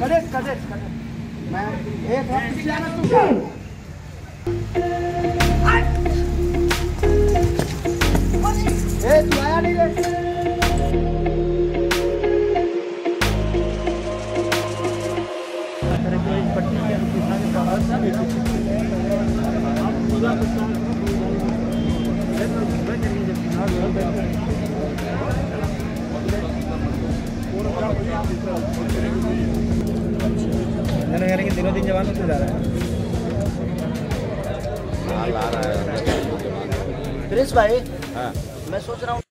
Correct correct correct मैं एक हाथ जाना तू ए, तू आया नहीं ले पट्टी के अनुसार रहे कि दिनों दिन जवान होते जा है। रहा है। प्रिंस भाई हाँ। मैं सोच रहा हूँ